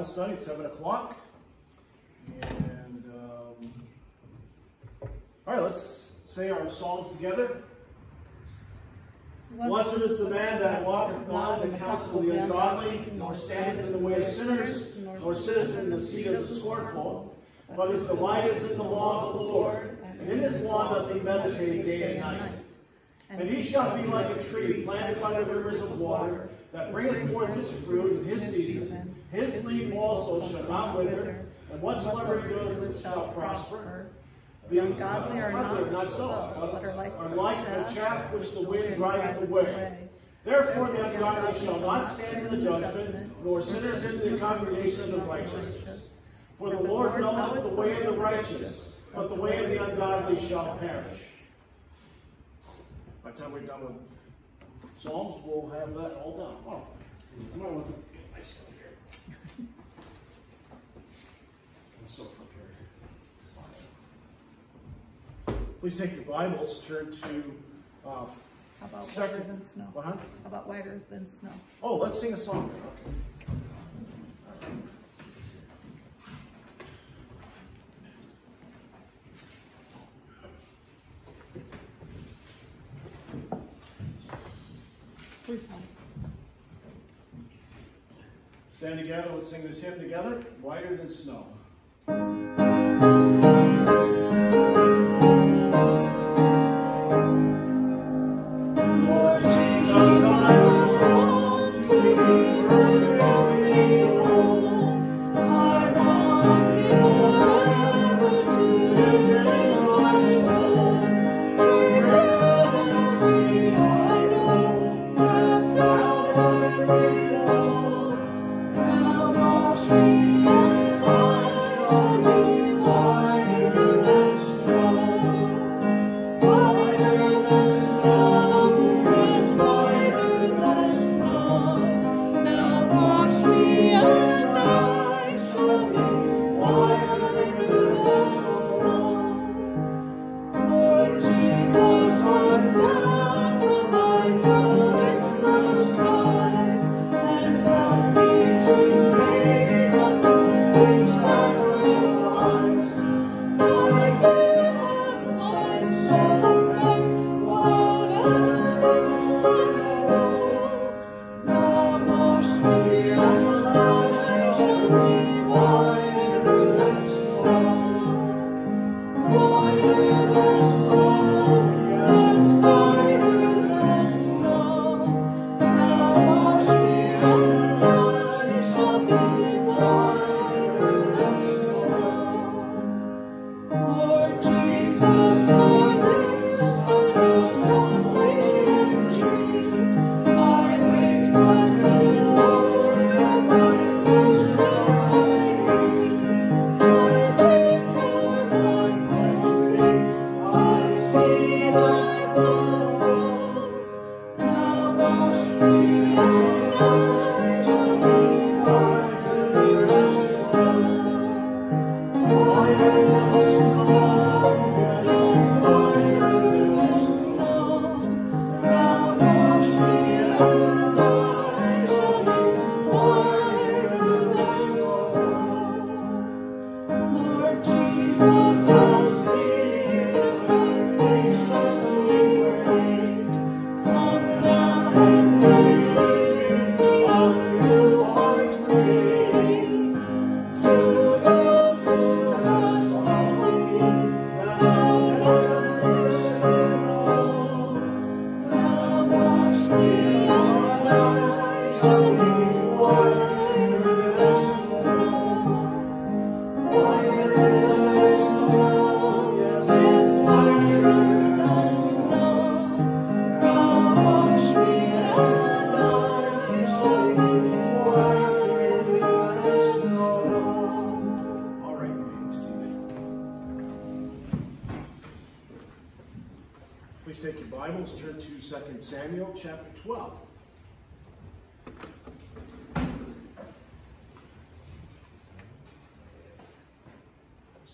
Bible study at 7 o'clock. And, um, all right, let's say our psalms together. Blessed is the man that walketh not in the counsel of the ungodly, nor standeth in the way of sinners, nor sitteth in the seat of the scornful. But his delight is in the law of the Lord, and in his law doth he meditate day and night. And he shall be like a tree planted by the rivers of water, that bringeth forth his fruit in his season. His leaf also shall not wither, and whatsoever he doeth shall prosper. The ungodly are not so, but are like the chaff which the wind driveth away. Therefore the ungodly shall not stand in the judgment, nor sinners in the congregation of the righteous. For the Lord knoweth the way of the righteous, but the way of the ungodly shall perish. By the time we're done with Psalms, we'll have that all done. Oh, I might want to get my stuff here. I'm so prepared. Please take your Bibles, turn to uh, How about whiter second. than snow? What, huh? How about whiter than snow? Oh, let's sing a song. Okay. Stand together. Let's sing this hymn together. Whiter than snow. Thank you.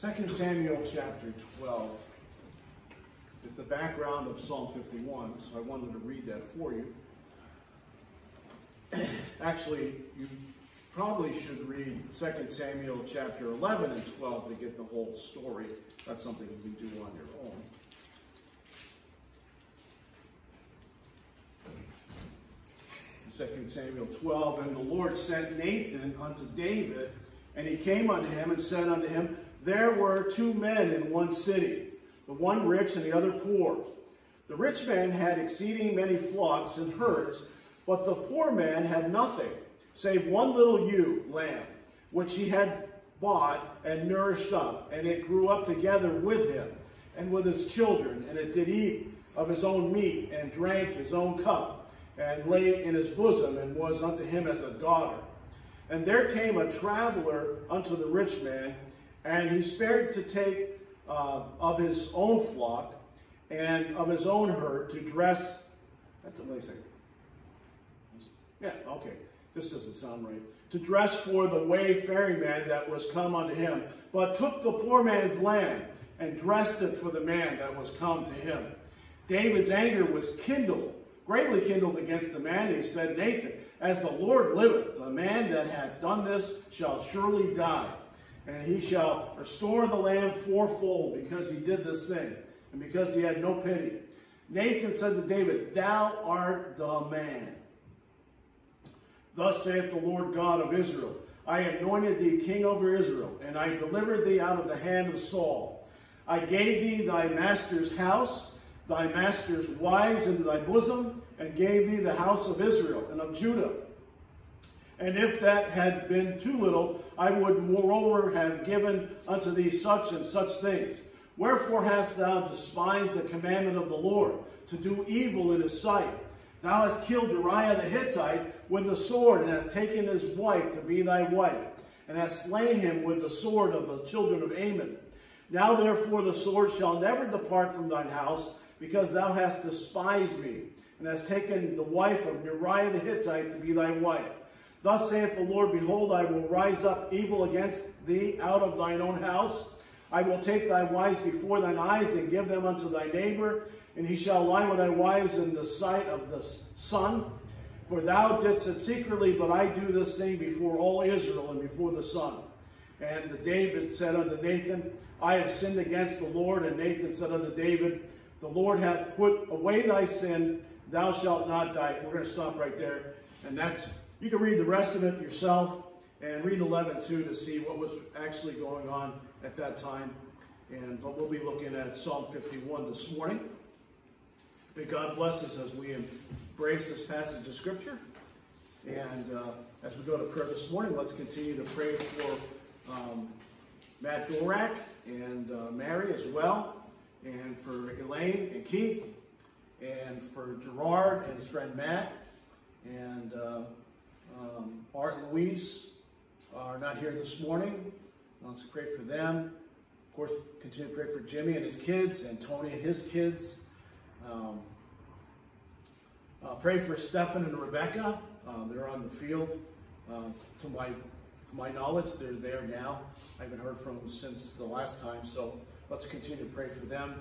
2 Samuel chapter 12 is the background of Psalm 51, so I wanted to read that for you. Actually, you probably should read 2 Samuel chapter 11 and 12 to get the whole story. That's something you can do on your own. Second Samuel 12, and the Lord sent Nathan unto David, and he came unto him and said unto him, there were two men in one city, the one rich and the other poor. The rich man had exceeding many flocks and herds, but the poor man had nothing, save one little ewe lamb, which he had bought and nourished up, and it grew up together with him and with his children, and it did eat of his own meat, and drank his own cup, and lay in his bosom, and was unto him as a daughter. And there came a traveler unto the rich man, and he spared to take uh, of his own flock and of his own herd to dress. That's amazing. Yeah, okay. This doesn't sound right. To dress for the wayfaring man that was come unto him, but took the poor man's lamb and dressed it for the man that was come to him. David's anger was kindled, greatly kindled against the man. He said, Nathan, as the Lord liveth, the man that hath done this shall surely die and he shall restore the lamb fourfold because he did this thing and because he had no pity. Nathan said to David, Thou art the man. Thus saith the Lord God of Israel, I anointed thee king over Israel, and I delivered thee out of the hand of Saul. I gave thee thy master's house, thy master's wives into thy bosom, and gave thee the house of Israel and of Judah. And if that had been too little, I would moreover have given unto thee such and such things. Wherefore hast thou despised the commandment of the Lord, to do evil in his sight? Thou hast killed Uriah the Hittite with the sword, and hast taken his wife to be thy wife, and hast slain him with the sword of the children of Ammon. Now therefore the sword shall never depart from thine house, because thou hast despised me, and hast taken the wife of Uriah the Hittite to be thy wife. Thus saith the Lord, Behold, I will rise up evil against thee out of thine own house. I will take thy wives before thine eyes and give them unto thy neighbor, and he shall lie with thy wives in the sight of the sun. For thou didst it secretly, but I do this thing before all Israel and before the sun. And David said unto Nathan, I have sinned against the Lord. And Nathan said unto David, The Lord hath put away thy sin, thou shalt not die. We're going to stop right there. And that's you can read the rest of it yourself, and read 11 too to see what was actually going on at that time. And but we'll be looking at Psalm 51 this morning. May God bless us as we embrace this passage of Scripture. And uh, as we go to prayer this morning, let's continue to pray for um, Matt Dorak and uh, Mary as well, and for Elaine and Keith, and for Gerard and his friend Matt, and uh, um, Art and Louise are not here this morning. Let's pray for them. Of course, continue to pray for Jimmy and his kids, and Tony and his kids. Um, uh, pray for Stefan and Rebecca. Uh, they're on the field. Uh, to my to my knowledge, they're there now. I haven't heard from them since the last time, so let's continue to pray for them.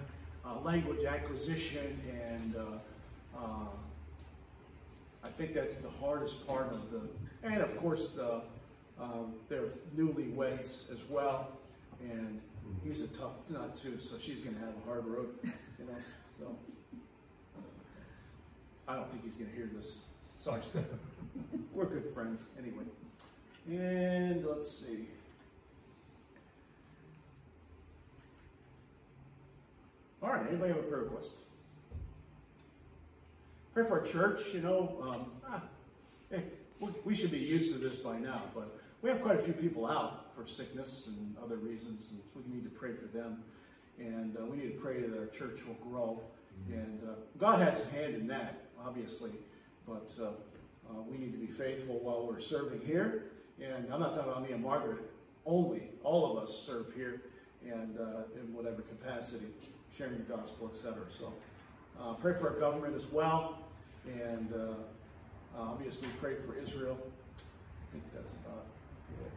Uh, language acquisition, and uh, uh, I think that's the hardest part of the, and of course the, um, they're newlyweds as well, and he's a tough nut too, so she's going to have a hard road, you know. So I don't think he's going to hear this. Sorry, Stephen. We're good friends anyway. And let's see. All right, anybody have a prayer request? Pray for our church, you know. Um, ah, we, we should be used to this by now, but we have quite a few people out for sickness and other reasons, and we need to pray for them. And uh, we need to pray that our church will grow. And uh, God has his hand in that, obviously, but uh, uh, we need to be faithful while we're serving here. And I'm not talking about me and Margaret only. All of us serve here and uh, in whatever capacity, sharing the gospel, etc. So uh, pray for our government as well. And uh, obviously pray for Israel. I think that's about it.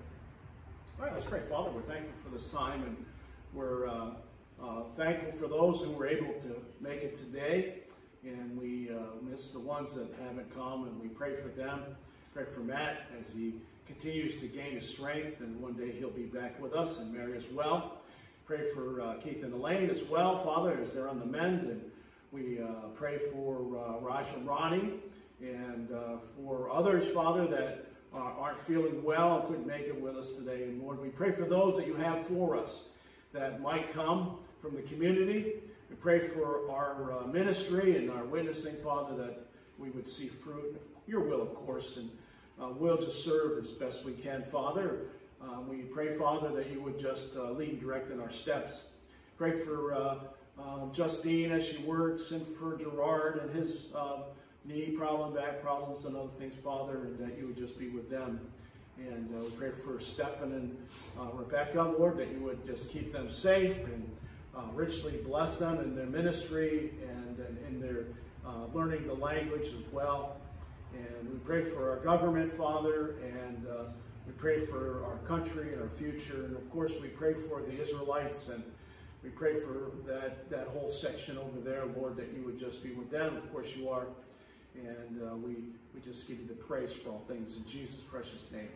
All right, let's pray. Father, we're thankful for this time and we're uh, uh, thankful for those who were able to make it today. And we uh, miss the ones that haven't come and we pray for them. Pray for Matt as he continues to gain his strength and one day he'll be back with us and Mary as well. Pray for uh, Keith and Elaine as well, Father, as they're on the mend. And we uh, pray for uh, Raj and Ronnie and uh, for others, Father, that aren't feeling well and couldn't make it with us today. And Lord, we pray for those that you have for us that might come from the community. We pray for our uh, ministry and our witnessing, Father, that we would see fruit. Your will, of course, and uh, we'll just serve as best we can, Father. Uh, we pray, Father, that you would just uh, lead and direct in our steps. Pray for um, Justine as she works, and for Gerard and his uh, knee problem, back problems, and other things, Father, and that you would just be with them. And uh, we pray for Stefan and uh, Rebecca, Lord, that you would just keep them safe and uh, richly bless them in their ministry and, and in their uh, learning the language as well. And we pray for our government, Father, and uh, we pray for our country and our future. And of course, we pray for the Israelites and we pray for that, that whole section over there, Lord, that you would just be with them. Of course, you are. And uh, we, we just give you the praise for all things. In Jesus' precious name,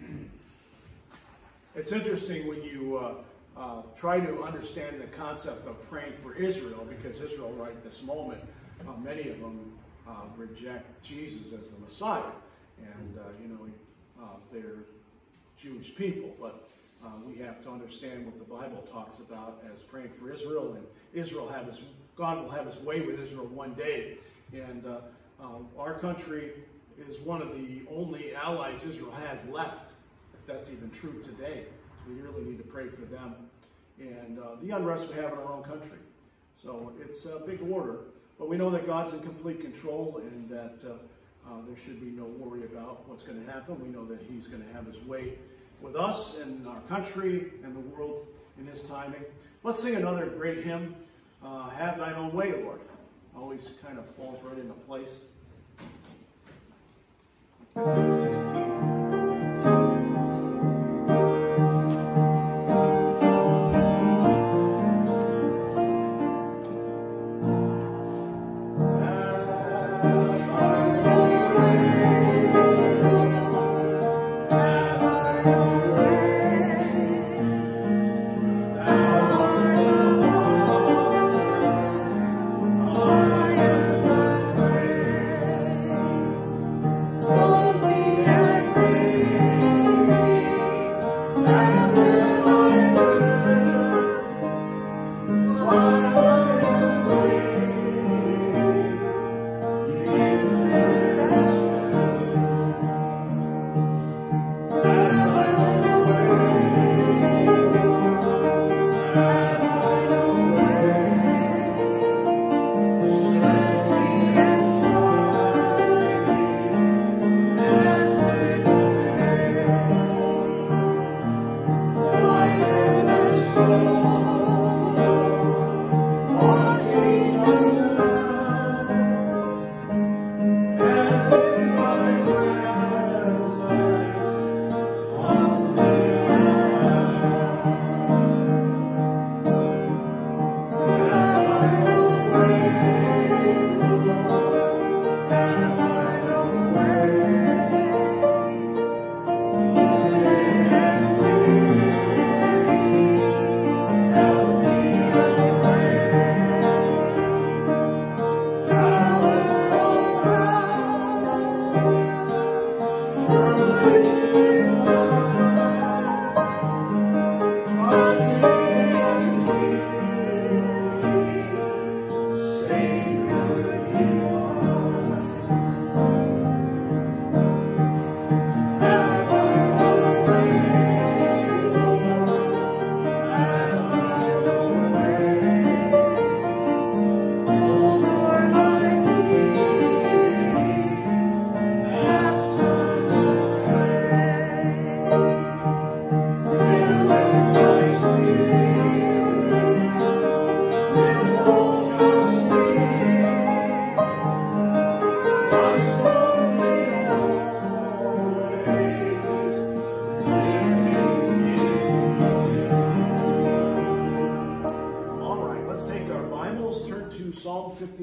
amen. It's interesting when you uh, uh, try to understand the concept of praying for Israel, because Israel, right this moment, uh, many of them uh, reject Jesus as the Messiah. And, uh, you know, they're Jewish people. But uh, we have to understand what the Bible talks about as praying for Israel, and Israel have his God will have His way with Israel one day, and uh, um, our country is one of the only allies Israel has left, if that's even true today. So we really need to pray for them and uh, the unrest we have in our own country. So it's a big order, but we know that God's in complete control and that uh, there should be no worry about what's going to happen. We know that He's going to have His way with us and our country and the world in his timing. Let's sing another great hymn, uh, Have Thine Own Way, Lord. Always kind of falls right into place. 16.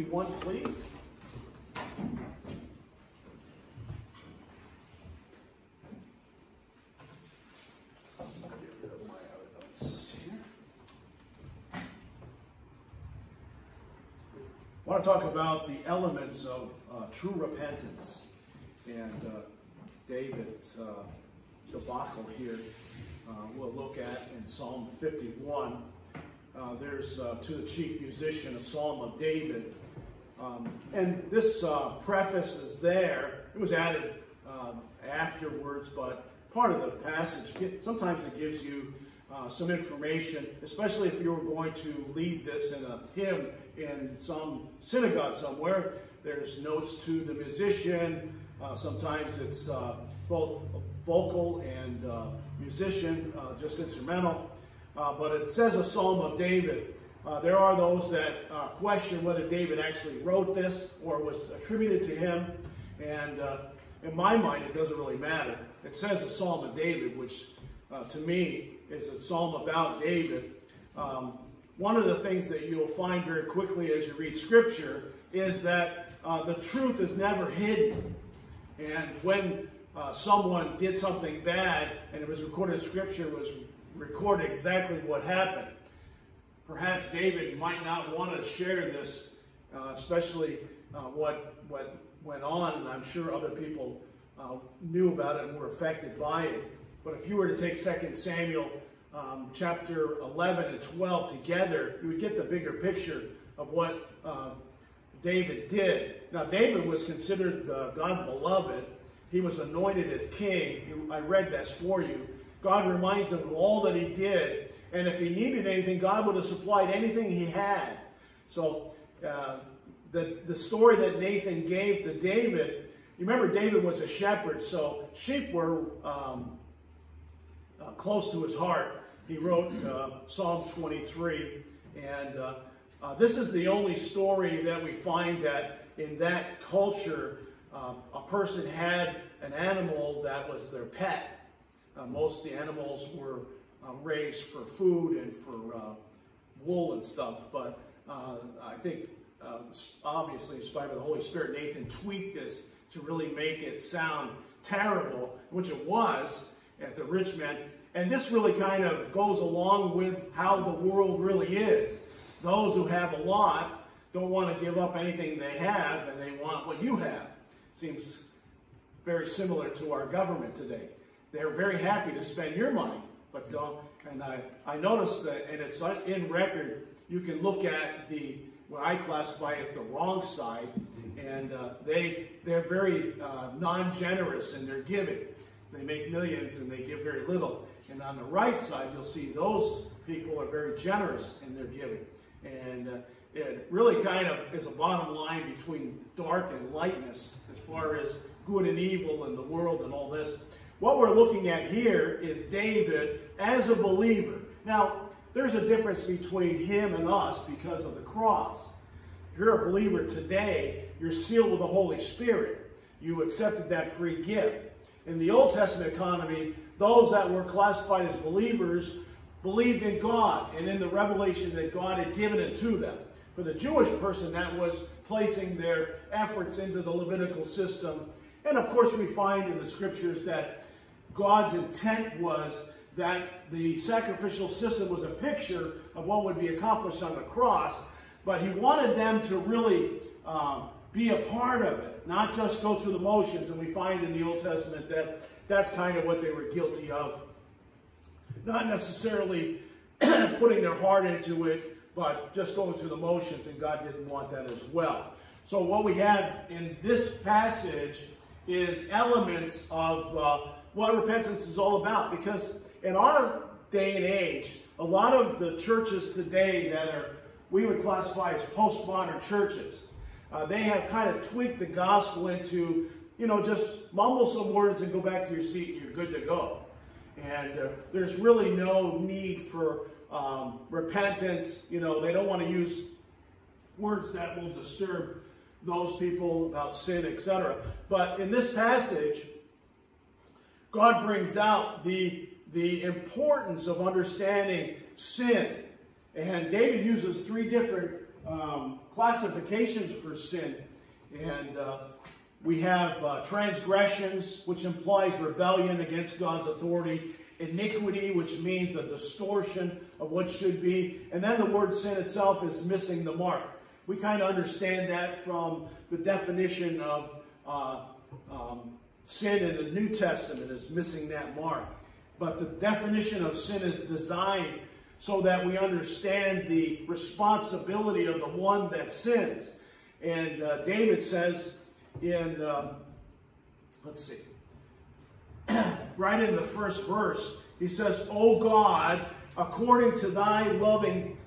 51, please. I want to talk about the elements of uh, true repentance. And uh, David's uh, debacle here uh, we'll look at in Psalm 51. Uh, there's uh, to the chief musician a psalm of David. Um, and this uh, preface is there. It was added um, afterwards, but part of the passage, sometimes it gives you uh, some information, especially if you were going to lead this in a hymn in some synagogue somewhere. There's notes to the musician. Uh, sometimes it's uh, both vocal and uh, musician, uh, just instrumental. But it says a psalm of David. There are those that question whether David actually wrote this or was attributed to him. And in my mind, it doesn't really matter. It says a psalm of David, which to me is a psalm about David. Um, one of the things that you'll find very quickly as you read Scripture is that uh, the truth is never hidden. And when uh, someone did something bad and it was recorded in Scripture, was recorded exactly what happened. Perhaps David might not want to share this, uh, especially uh, what, what went on, and I'm sure other people uh, knew about it and were affected by it. But if you were to take 2 Samuel um, chapter 11 and 12 together, you would get the bigger picture of what uh, David did. Now, David was considered God's beloved. He was anointed as king. I read this for you. God reminds him of all that he did. And if he needed anything, God would have supplied anything he had. So, uh, the, the story that Nathan gave to David, you remember David was a shepherd, so sheep were um, uh, close to his heart. He wrote uh, Psalm 23, and uh, uh, this is the only story that we find that in that culture, uh, a person had an animal that was their pet. Uh, most of the animals were uh, raised for food and for uh, wool and stuff, but uh, I think uh, obviously, in spite of the Holy Spirit, Nathan tweaked this to really make it sound terrible, which it was at the rich man. And this really kind of goes along with how the world really is. Those who have a lot don't want to give up anything they have, and they want what you have. Seems very similar to our government today. They're very happy to spend your money, but don't. And I, I noticed that, and it's in record, you can look at the what I classify as the wrong side, and uh, they they're very uh, non-generous in their giving. They make millions and they give very little. And on the right side, you'll see those people are very generous in their giving. And uh, it really kind of is a bottom line between dark and lightness as far as good and evil in the world and all this. What we're looking at here is David as a believer. Now, there's a difference between him and us because of the cross. If you're a believer today, you're sealed with the Holy Spirit. You accepted that free gift. In the Old Testament economy, those that were classified as believers believed in God and in the revelation that God had given it to them. For the Jewish person, that was placing their efforts into the Levitical system. And of course, we find in the scriptures that God's intent was that the sacrificial system was a picture of what would be accomplished on the cross, but he wanted them to really um, be a part of it, not just go through the motions. And we find in the Old Testament that that's kind of what they were guilty of. Not necessarily putting their heart into it, but just going through the motions, and God didn't want that as well. So what we have in this passage is elements of uh, what repentance is all about. Because in our day and age, a lot of the churches today that are we would classify as postmodern churches, uh, they have kind of tweaked the gospel into you know, just mumble some words and go back to your seat and you're good to go. And uh, there's really no need for um, repentance. You know, they don't want to use words that will disturb those people about sin, etc. But in this passage, God brings out the, the importance of understanding sin. And David uses three different um, classifications for sin. And uh, we have uh, transgressions, which implies rebellion against God's authority, iniquity, which means a distortion of what should be, and then the word sin itself is missing the mark. We kind of understand that from the definition of uh, um, sin in the New Testament is missing that mark. But the definition of sin is designed so that we understand the responsibility of the one that sins. And uh, David says in, um, let's see, right in the first verse, he says, O God, according to thy loving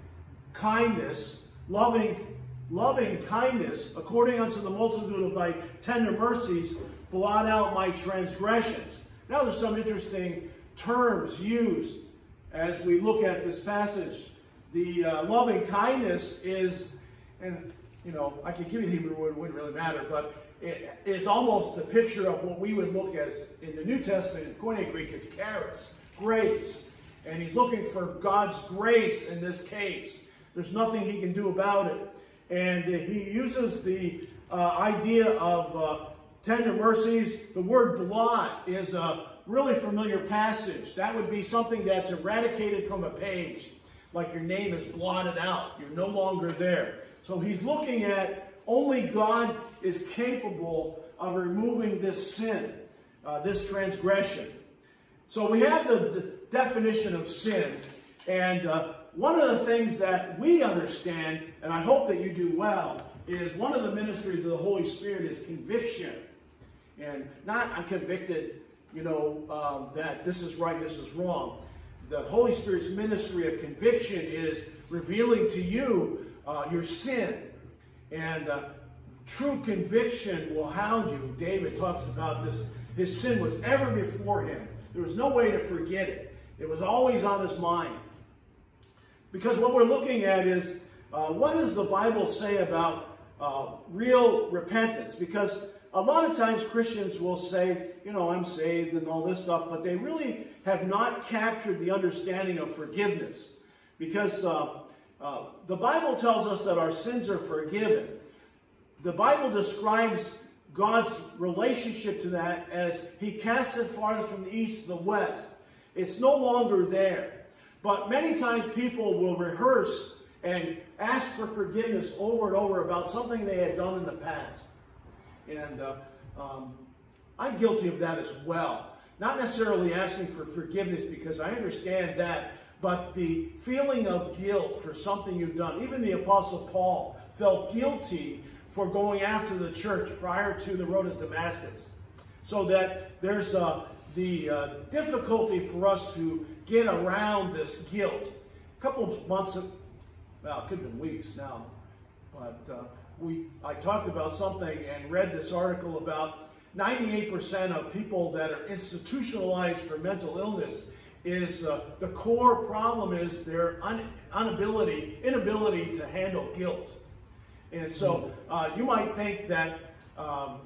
kindness, loving, loving kindness, according unto the multitude of thy tender mercies, blot out my transgressions. Now there's some interesting terms used as we look at this passage. The uh, loving kindness is, and you know, I could give you the Hebrew word, it wouldn't really matter, but it, it's almost the picture of what we would look as in the New Testament, in Koine Greek, is charis, grace. And he's looking for God's grace in this case. There's nothing he can do about it. And he uses the uh, idea of uh, tender mercies. The word blot is a really familiar passage. That would be something that's eradicated from a page, like your name is blotted out. You're no longer there. So he's looking at only God is capable of removing this sin, uh, this transgression. So we have the, definition of sin, and uh, one of the things that we understand, and I hope that you do well, is one of the ministries of the Holy Spirit is conviction. And not I'm convicted, you know, um, that this is right, this is wrong. The Holy Spirit's ministry of conviction is revealing to you uh, your sin. And uh, true conviction will hound you. David talks about this. His sin was ever before him. There was no way to forget it. It was always on his mind. Because what we're looking at is uh, what does the Bible say about uh, real repentance? Because a lot of times Christians will say, you know, I'm saved and all this stuff, but they really have not captured the understanding of forgiveness. Because uh, uh, the Bible tells us that our sins are forgiven. The Bible describes God's relationship to that as he casts it farthest from the east to the west. It's no longer there. But many times people will rehearse and ask for forgiveness over and over about something they had done in the past. And uh, um, I'm guilty of that as well. Not necessarily asking for forgiveness because I understand that, but the feeling of guilt for something you've done. Even the Apostle Paul felt guilty for going after the church prior to the road to Damascus. So that there's uh, the uh, difficulty for us to get around this guilt. A couple of months, of, well, it could have been weeks now, but uh, we I talked about something and read this article about 98% of people that are institutionalized for mental illness is uh, the core problem is their un, inability, inability to handle guilt. And so uh, you might think that um,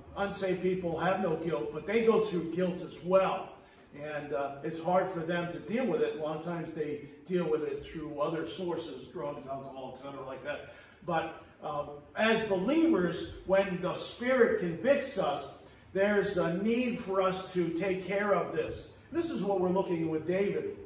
people have no guilt, but they go through guilt as well. And uh, it's hard for them to deal with it. A lot of times they deal with it through other sources, drugs, alcohol, etc., like that. But um, as believers, when the Spirit convicts us, there's a need for us to take care of this. This is what we're looking with David.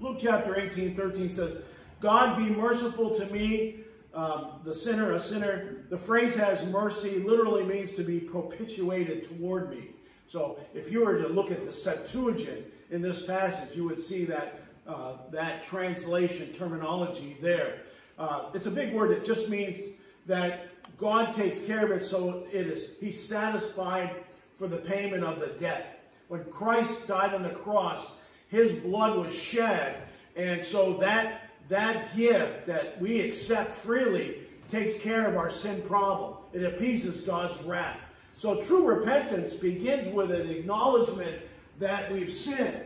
Luke chapter 18, 13 says, God be merciful to me, um, the sinner, a sinner. The phrase has mercy literally means to be propitiated toward me. So if you were to look at the Septuagint in this passage, you would see that, uh, that translation terminology there. Uh, it's a big word. It just means that God takes care of it so it is, he's satisfied for the payment of the debt. When Christ died on the cross, his blood was shed. And so that that gift that we accept freely takes care of our sin problem. It appeases God's wrath. So true repentance begins with an acknowledgement that we've sinned.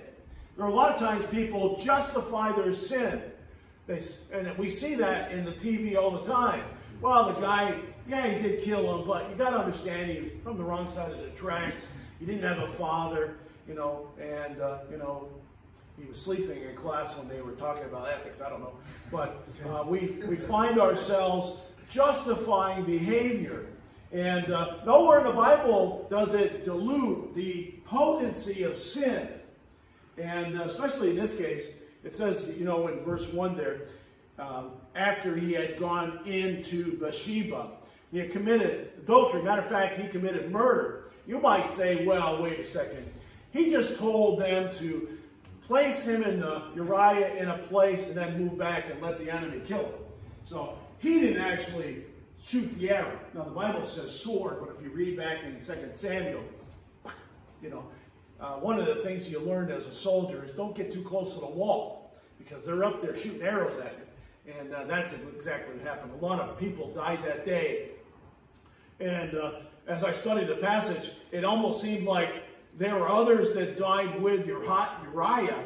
There are a lot of times people justify their sin. They, and we see that in the TV all the time. Well, the guy, yeah, he did kill him, but you got to understand, he was from the wrong side of the tracks. He didn't have a father, you know, and, uh, you know, he was sleeping in class when they were talking about ethics. I don't know. But uh, we, we find ourselves justifying behavior. And uh, nowhere in the Bible does it dilute the potency of sin. And uh, especially in this case, it says, you know, in verse 1 there, um, after he had gone into Bathsheba, he had committed adultery. Matter of fact, he committed murder. You might say, well, wait a second. He just told them to place him in the Uriah in a place and then move back and let the enemy kill him. So he didn't actually shoot the arrow. Now the Bible says sword, but if you read back in 2 Samuel, you know, uh, one of the things you learned as a soldier is don't get too close to the wall because they're up there shooting arrows at you. And uh, that's exactly what happened. A lot of people died that day. And uh, as I studied the passage, it almost seemed like there were others that died with Uriah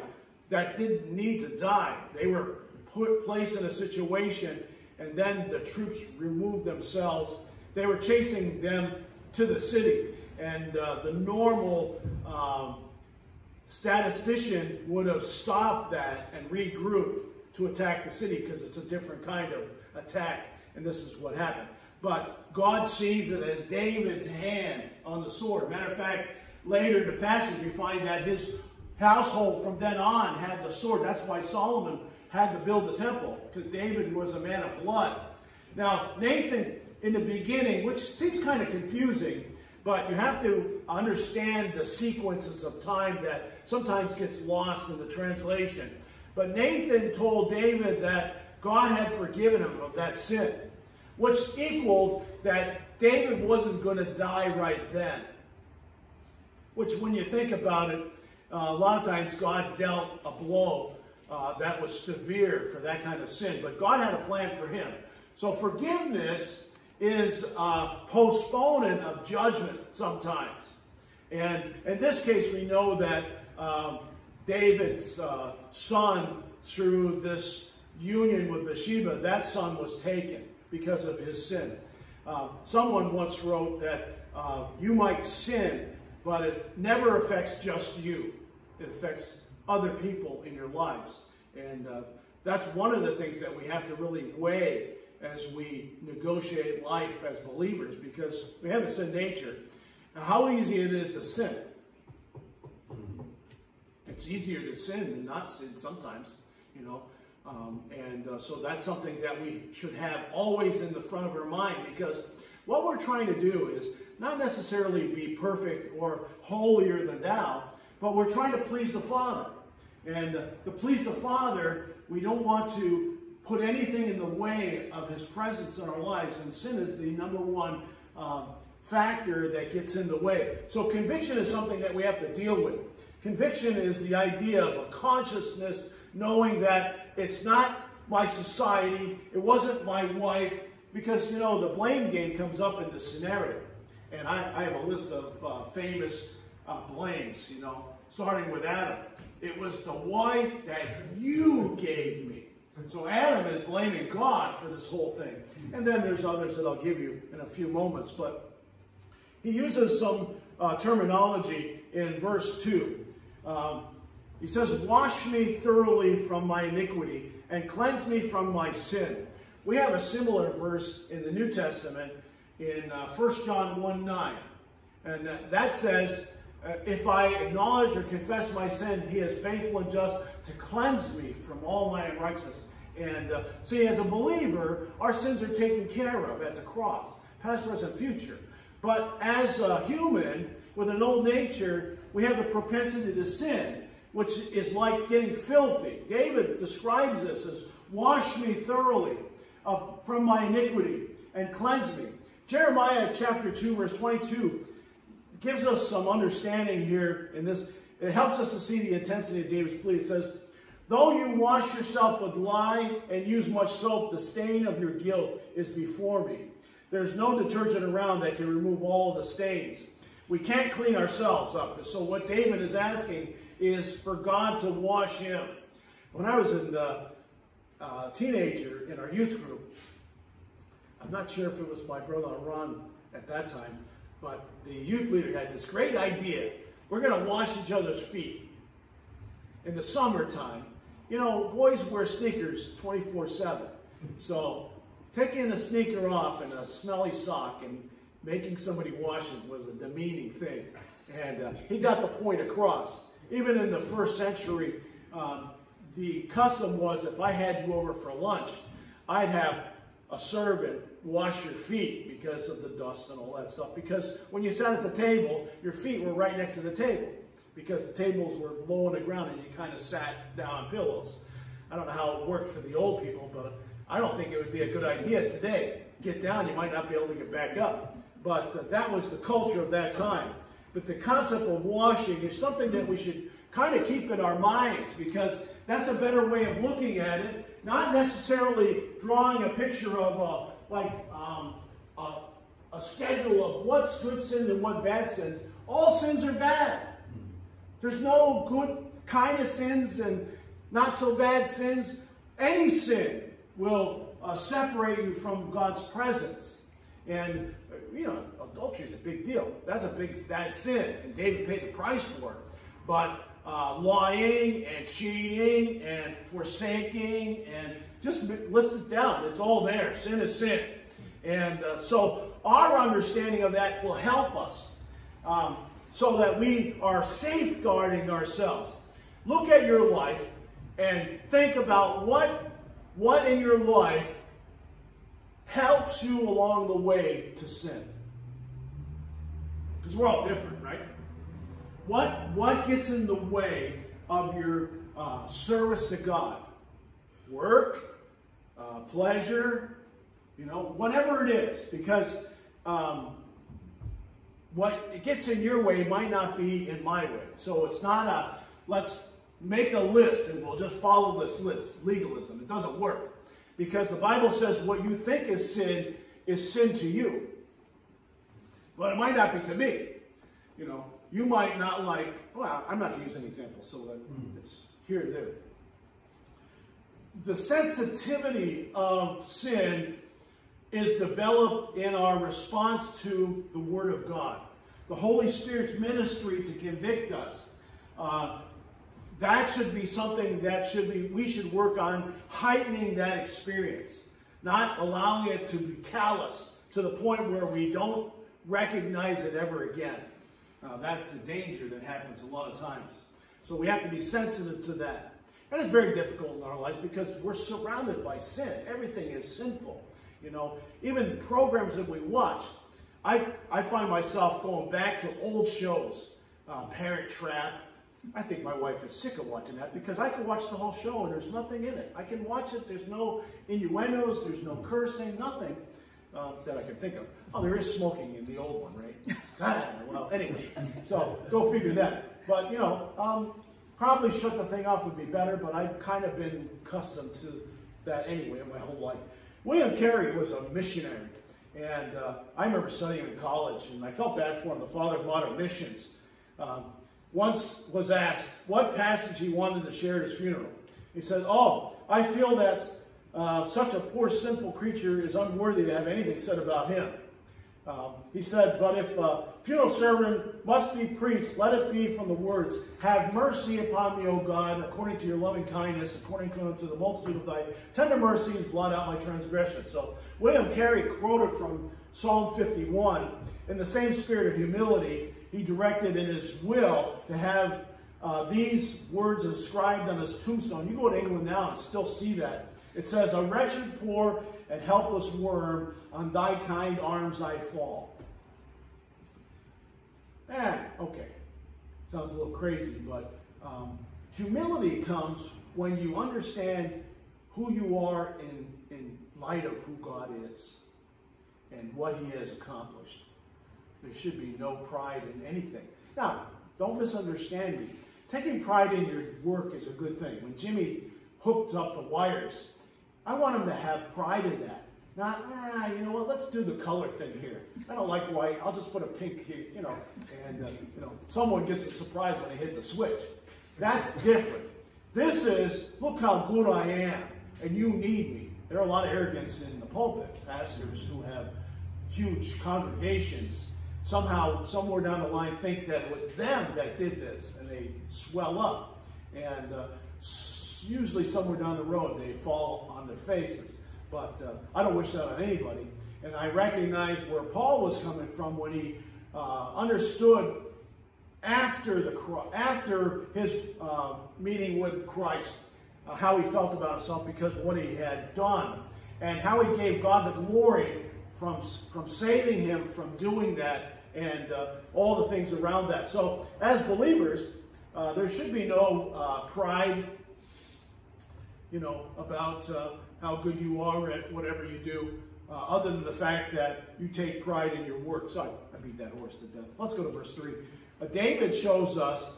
that didn't need to die. They were put placed in a situation and then the troops removed themselves. They were chasing them to the city. And uh, the normal um, statistician would have stopped that and regrouped to attack the city because it's a different kind of attack. And this is what happened. But God sees it as David's hand on the sword. Matter of fact, later in the passage, we find that his household from then on had the sword. That's why Solomon had to build the temple, because David was a man of blood. Now, Nathan, in the beginning, which seems kind of confusing, but you have to understand the sequences of time that sometimes gets lost in the translation. But Nathan told David that God had forgiven him of that sin, which equaled that David wasn't going to die right then. Which, when you think about it, uh, a lot of times God dealt a blow uh, that was severe for that kind of sin. But God had a plan for him. So forgiveness is uh, postponement of judgment sometimes. And in this case, we know that um, David's uh, son, through this union with Bathsheba, that son was taken because of his sin. Uh, someone once wrote that uh, you might sin, but it never affects just you. It affects other people in your lives. And uh, that's one of the things that we have to really weigh as we negotiate life as believers because we have a sin nature. Now, how easy it is to sin. It's easier to sin than not sin sometimes, you know. Um, and uh, so that's something that we should have always in the front of our mind because what we're trying to do is not necessarily be perfect or holier than thou, but we're trying to please the Father. And to please the Father, we don't want to put anything in the way of His presence in our lives. And sin is the number one um, factor that gets in the way. So conviction is something that we have to deal with. Conviction is the idea of a consciousness knowing that it's not my society, it wasn't my wife, because, you know, the blame game comes up in the scenario. And I, I have a list of uh, famous uh, blames, you know, starting with Adam. It was the wife that you gave me. So Adam is blaming God for this whole thing. And then there's others that I'll give you in a few moments. But he uses some uh, terminology in verse 2. Um, he says, Wash me thoroughly from my iniquity and cleanse me from my sin. We have a similar verse in the New Testament in uh, 1 John 1 9. And that says, uh, if I acknowledge or confess my sin, he is faithful and just to cleanse me from all my unrighteousness. And uh, see, as a believer, our sins are taken care of at the cross, past, present, future. But as a human with an old nature, we have the propensity to sin, which is like getting filthy. David describes this as, wash me thoroughly of, from my iniquity and cleanse me. Jeremiah chapter 2, verse 22 gives us some understanding here in this. It helps us to see the intensity of David's plea. It says, Though you wash yourself with lye and use much soap, the stain of your guilt is before me. There's no detergent around that can remove all the stains. We can't clean ourselves up. So what David is asking is for God to wash him. When I was a uh, uh, teenager in our youth group, I'm not sure if it was my brother Ron at that time, but the youth leader had this great idea. We're going to wash each other's feet. In the summertime, you know, boys wear sneakers 24-7. So taking a sneaker off and a smelly sock and making somebody wash it was a demeaning thing. And uh, he got the point across. Even in the first century, um, the custom was if I had you over for lunch, I'd have a servant wash your feet because of the dust and all that stuff. Because when you sat at the table, your feet were right next to the table because the tables were low on the ground and you kind of sat down on pillows. I don't know how it worked for the old people, but I don't think it would be a good idea today. Get down, you might not be able to get back up. But uh, that was the culture of that time. But the concept of washing is something that we should kind of keep in our minds because that's a better way of looking at it. Not necessarily drawing a picture of uh, like um, a, a schedule of what's good sins and what bad sins. All sins are bad. There's no good kind of sins and not so bad sins. Any sin will uh, separate you from God's presence. And, you know, adultery is a big deal. That's a big, bad sin. And David paid the price for it. But uh, lying and cheating and forsaking and just list it down. It's all there. Sin is sin. And uh, so our understanding of that will help us um, so that we are safeguarding ourselves. Look at your life and think about what, what in your life helps you along the way to sin. Because we're all different, right? What, what gets in the way of your uh, service to God? Work, uh, pleasure, you know, whatever it is. Because um, what gets in your way might not be in my way. So it's not a, let's make a list and we'll just follow this list. Legalism. It doesn't work. Because the Bible says what you think is sin is sin to you. But it might not be to me. You know, you might not like, well, I'm not going to use an example so mm. it's here or there. The sensitivity of sin is developed in our response to the Word of God. The Holy Spirit's ministry to convict us. Uh, that should be something that should be we should work on heightening that experience, not allowing it to be callous to the point where we don't recognize it ever again. Uh, that's a danger that happens a lot of times. So we have to be sensitive to that. And it's very difficult in our lives because we're surrounded by sin. Everything is sinful. You know, even programs that we watch, I, I find myself going back to old shows, uh, Parent Trap, I think my wife is sick of watching that because I can watch the whole show and there's nothing in it. I can watch it, there's no innuendos, there's no cursing, nothing uh, that I can think of. Oh, there is smoking in the old one, right? well, anyway, so go figure that. But, you know, um, probably shut the thing off would be better, but I've kind of been accustomed to that anyway in my whole life. William Carey was a missionary, and uh, I remember studying in college, and I felt bad for him, the father of modern missions. Um, once was asked what passage he wanted to share at his funeral. He said, Oh, I feel that uh, such a poor sinful creature is unworthy to have anything said about him. Um, he said, But if a funeral sermon must be preached, let it be from the words, Have mercy upon me, O God, according to your loving kindness, according to the multitude of thy tender mercies, blot out my transgression. So William Carey quoted from Psalm 51 in the same spirit of humility he directed in his will to have uh, these words inscribed on his tombstone. You go to England now and still see that. It says, A wretched, poor, and helpless worm, on thy kind arms I fall. Eh, okay. Sounds a little crazy, but um, humility comes when you understand who you are in, in light of who God is and what he has accomplished. There should be no pride in anything. Now, don't misunderstand me. Taking pride in your work is a good thing. When Jimmy hooked up the wires, I want them to have pride in that. Not, ah, you know what, let's do the color thing here. I don't like white, I'll just put a pink here, you know, and, uh, you know, someone gets a surprise when they hit the switch. That's different. This is, look how good I am, and you need me. There are a lot of arrogance in the pulpit, pastors who have huge congregations somehow, somewhere down the line, think that it was them that did this, and they swell up. And uh, usually somewhere down the road, they fall on their faces. But uh, I don't wish that on anybody. And I recognize where Paul was coming from when he uh, understood after the after his uh, meeting with Christ uh, how he felt about himself because of what he had done and how he gave God the glory from from saving him from doing that and uh, all the things around that. So as believers, uh, there should be no pride, you know, about uh, how good you are at whatever you do. other than the fact that you take pride in your work. Sorry, I beat that horse to death. Let's go to verse 3. David shows us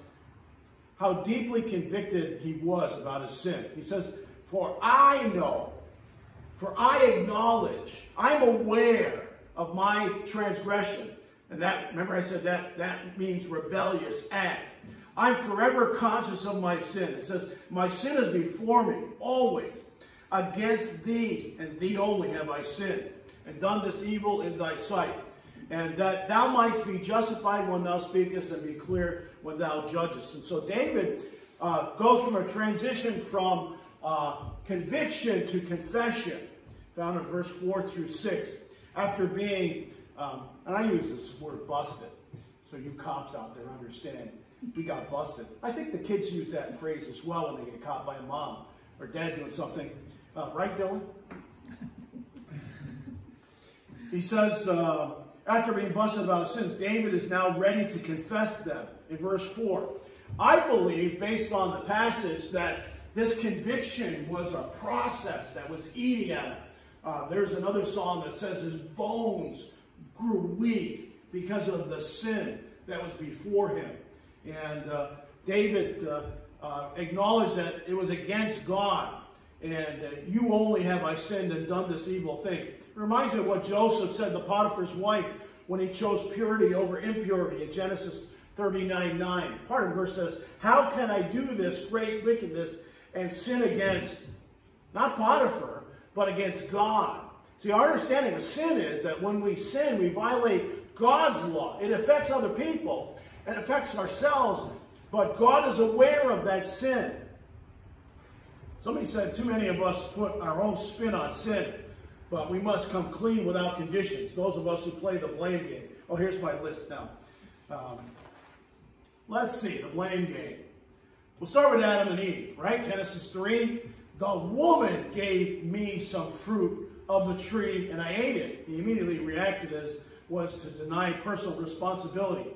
how deeply convicted he was about his sin. He says, For I know, for I acknowledge, I'm aware of my transgression. And that, remember I said that, that means rebellious act. I'm forever conscious of my sin. It says, My sin is before me, always. Against thee, and thee only have I sinned, and done this evil in thy sight and that thou mightst be justified when thou speakest and be clear when thou judgest. And so David uh, goes from a transition from uh, conviction to confession, found in verse 4 through 6, after being, um, and I use this word busted, so you cops out there understand, we got busted. I think the kids use that phrase as well when they get caught by a mom or dad doing something. Uh, right, Dylan? He says, uh, after being busted about his sins, David is now ready to confess them in verse 4. I believe, based on the passage, that this conviction was a process that was eating at him. Uh, there's another song that says his bones grew weak because of the sin that was before him. And uh, David uh, uh acknowledged that it was against God. And you only have I sinned and done this evil thing. It reminds me of what Joseph said to Potiphar's wife when he chose purity over impurity in Genesis 39 9. Part of the verse says, How can I do this great wickedness and sin against, not Potiphar, but against God? See, our understanding of sin is that when we sin, we violate God's law. It affects other people and affects ourselves, but God is aware of that sin. Somebody said too many of us put our own spin on sin. But we must come clean without conditions. Those of us who play the blame game. Oh, here's my list now. Um, let's see, the blame game. We'll start with Adam and Eve, right? Genesis 3. The woman gave me some fruit of the tree and I ate it. He immediately reacted as was to deny personal responsibility.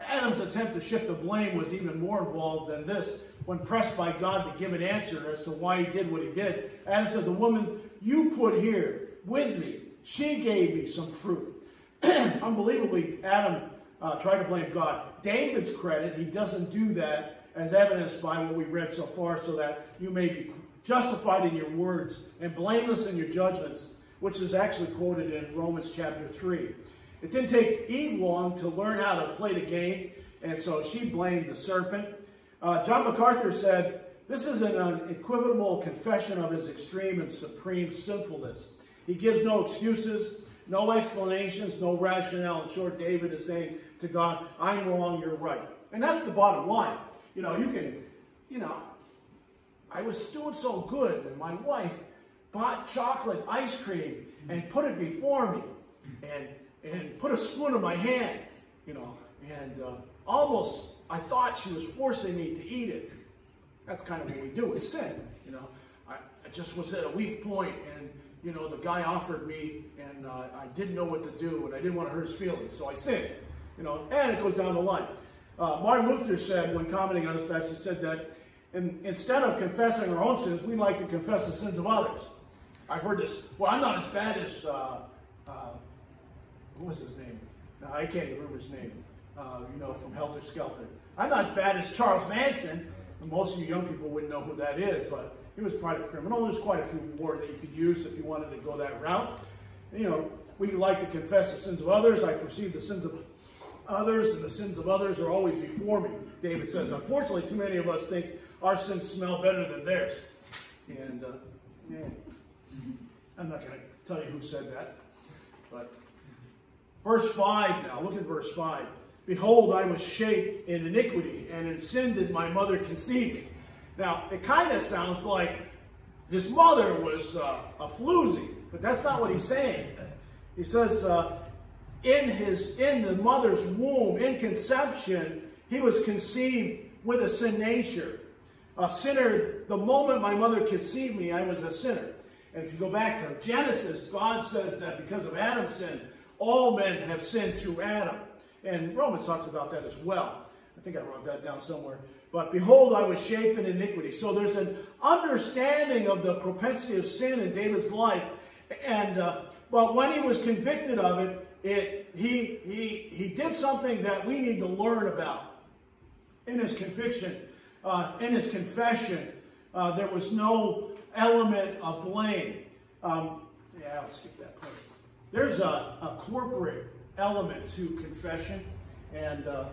Adam's attempt to shift the blame was even more involved than this. When pressed by God to give an answer as to why he did what he did, Adam said, The woman you put here with me. She gave me some fruit. Unbelievably, Adam uh, tried to blame God. David's credit, he doesn't do that as evidenced by what we read so far, so that you may be justified in your words and blameless in your judgments, which is actually quoted in Romans chapter 3. It didn't take Eve long to learn how to play the game, and so she blamed the serpent. Uh, John MacArthur said, This is an unequivocal confession of his extreme and supreme sinfulness. He gives no excuses, no explanations, no rationale. In short, David is saying to God, I'm wrong, you're right. And that's the bottom line. You know, you can, you know, I was doing so good, and my wife bought chocolate ice cream and put it before me and, and put a spoon in my hand, you know, and uh, almost I thought she was forcing me to eat it. That's kind of what we do with sin, you know. I, I just was at a weak point and you know, the guy offered me and uh, I didn't know what to do and I didn't want to hurt his feelings, so I sinned. You know, and it goes down the line. Uh, Martin Luther said, when commenting on this passage, said that in, instead of confessing our own sins, we like to confess the sins of others. I've heard this. Well, I'm not as bad as, uh what was his name? I can't remember his name. Uh, you know, from Helter Skelter. I'm not as bad as Charles Manson. Most of you young people wouldn't know who that is, but he was a private criminal. There's quite a few more that you could use if you wanted to go that route. You know, we like to confess the sins of others. I perceive the sins of others, and the sins of others are always before me. David says, unfortunately, too many of us think our sins smell better than theirs. And uh, yeah, I'm not going to tell you who said that. But verse 5 now, look at verse 5. Behold, I was shaped in iniquity, and in sin did my mother conceive me. Now, it kind of sounds like his mother was uh, a floozy, but that's not what he's saying. He says, uh, in his in the mother's womb, in conception, he was conceived with a sin nature. A sinner, the moment my mother conceived me, I was a sinner. And if you go back to Genesis, God says that because of Adam's sin, all men have sinned through Adam. And Romans talks about that as well. I think I wrote that down somewhere. But behold, I was shaped in iniquity. So there's an understanding of the propensity of sin in David's life. And uh, but when he was convicted of it, it he he he did something that we need to learn about. In his conviction, uh, in his confession, uh, there was no element of blame. Um, yeah, I'll skip that part. There's a, a corporate element to confession, and uh,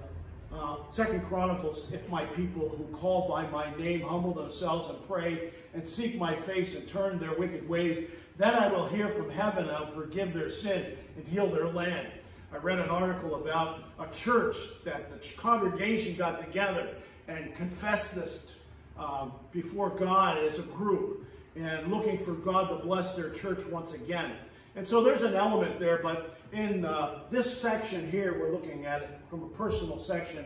uh, Second Chronicles, if my people who call by my name humble themselves and pray and seek my face and turn their wicked ways, then I will hear from heaven and I'll forgive their sin and heal their land. I read an article about a church that the congregation got together and confessed this um, before God as a group and looking for God to bless their church once again. And so there's an element there, but in uh, this section here, we're looking at it from a personal section.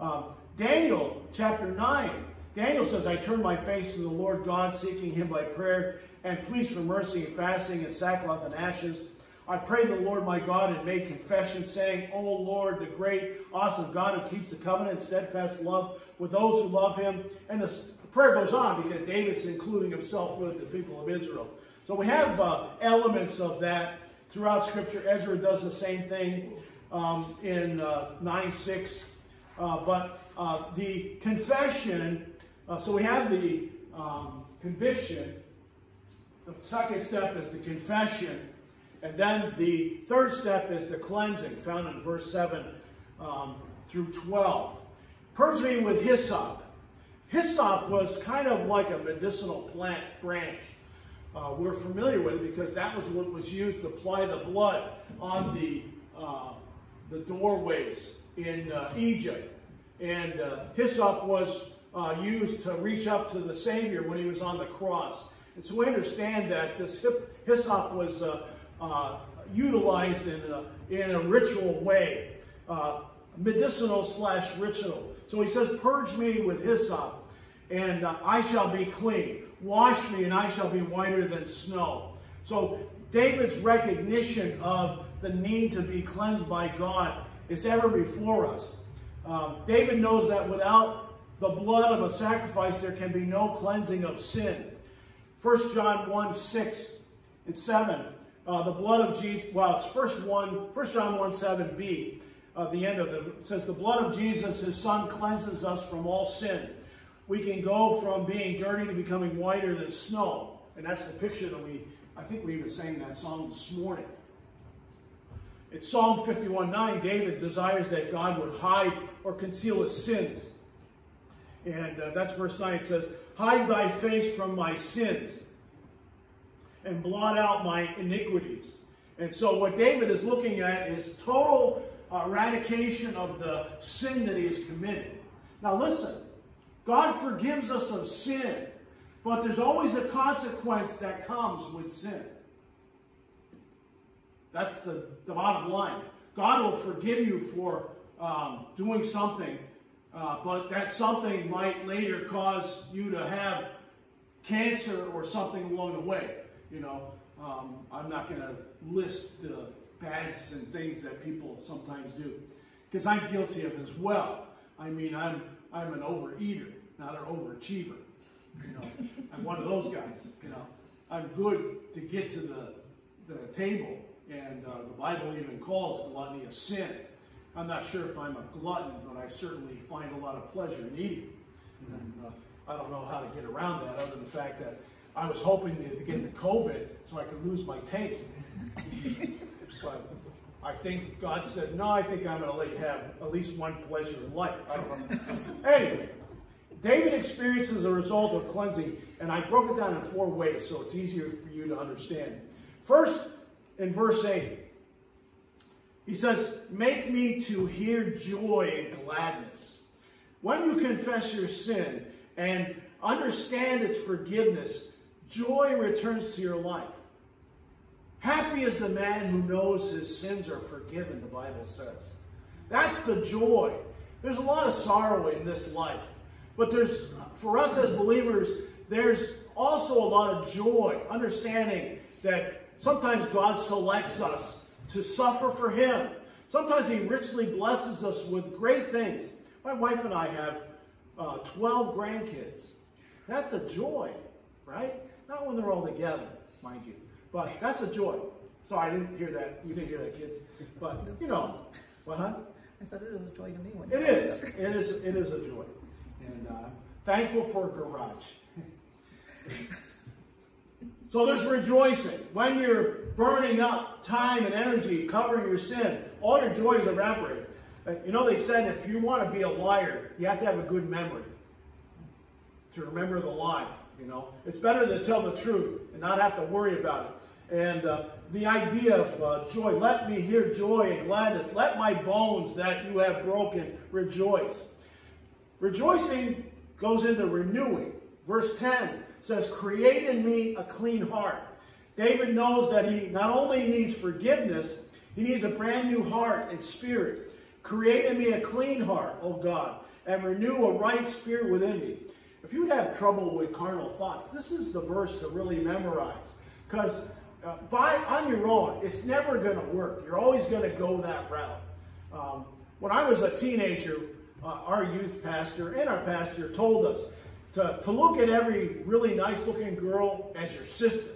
Um, Daniel chapter 9. Daniel says, I turn my face to the Lord God, seeking him by prayer, and pleas for mercy and fasting and sackcloth and ashes. I prayed the Lord my God and made confession, saying, O Lord, the great, awesome God who keeps the covenant and steadfast love with those who love him. And the prayer goes on because David's including himself with the people of Israel. So we have uh, elements of that throughout Scripture. Ezra does the same thing um, in uh, 9 6. Uh, but uh, the confession, uh, so we have the um, conviction. The second step is the confession. And then the third step is the cleansing, found in verse 7 um, through 12. Purge me with hyssop. Hyssop was kind of like a medicinal plant branch uh, we're familiar with it because that was what was used to apply the blood on the, uh, the doorways in uh, Egypt. And uh, hyssop was uh, used to reach up to the Savior when he was on the cross. And so we understand that this hyssop was uh, utilized in a, in a ritual way, medicinal slash ritual. So he says, purge me with hyssop and I shall be clean. Wash me, and I shall be whiter than snow. So David's recognition of the need to be cleansed by God is ever before us. Um, David knows that without the blood of a sacrifice, there can be no cleansing of sin. 1 John 1 6 and 7. Uh, the blood of Jesus, well, it's first one, 1 John 1 7b, uh, the end of it, it says, The blood of Jesus, his son, cleanses us from all sin we can go from being dirty to becoming whiter than snow. And that's the picture that we, I think we even sang that song this morning. It's Psalm 51 9. David desires that God would hide or conceal his sins. And uh, that's verse 9. It says, Hide thy face from my sins and blot out my iniquities. And so what David is looking at is total eradication of the sin that he has committed. Now listen, God forgives us of sin, but there's always a consequence that comes with sin. That's the, the bottom line. God will forgive you for um, doing something, uh, but that something might later cause you to have cancer or something along the way. You know, um, I'm not going to list the bads and things that people sometimes do because I'm guilty of as well. I mean, I'm I'm an overeater, not an overachiever. You know, I'm one of those guys. You know, I'm good to get to the the table, and uh, the Bible even calls gluttony a sin. I'm not sure if I'm a glutton, but I certainly find a lot of pleasure in eating. And, uh, I don't know how to get around that, other than the fact that I was hoping to, to get the COVID so I could lose my taste. but I think God said, no, I think I'm going to let you have at least one pleasure in life. I don't know. anyway, David experiences a result of cleansing, and I broke it down in four ways so it's easier for you to understand. First, in verse 8, he says, Make me to hear joy and gladness. When you confess your sin and understand its forgiveness, joy returns to your life. Happy is the man who knows his sins are forgiven, the Bible says. That's the joy. There's a lot of sorrow in this life. But there's, for us as believers, there's also a lot of joy, understanding that sometimes God selects us to suffer for Him. Sometimes He richly blesses us with great things. My wife and I have uh, 12 grandkids. That's a joy, right? Not when they're all together, mind you. But that's a joy. So I didn't hear that. You didn't hear that, kids. But, you know, what, huh? I said it is a joy to me when It is. It is. It is a joy, and uh, thankful for a garage. so there's rejoicing when you're burning up time and energy covering your sin. All your joy is evaporated. Uh, you know they said if you want to be a liar, you have to have a good memory to remember the lie. You know, it's better to tell the truth and not have to worry about it. And uh, the idea of uh, joy, let me hear joy and gladness. Let my bones that you have broken rejoice. Rejoicing goes into renewing. Verse 10 says, Create in me a clean heart. David knows that he not only needs forgiveness, he needs a brand new heart and spirit. Create in me a clean heart, O God, and renew a right spirit within me. If you would have trouble with carnal thoughts, this is the verse to really memorize. Because uh, by on your own, it's never going to work. You're always going to go that route. Um, when I was a teenager, our youth pastor and our pastor told us to, to look at every really nice looking girl as your sister.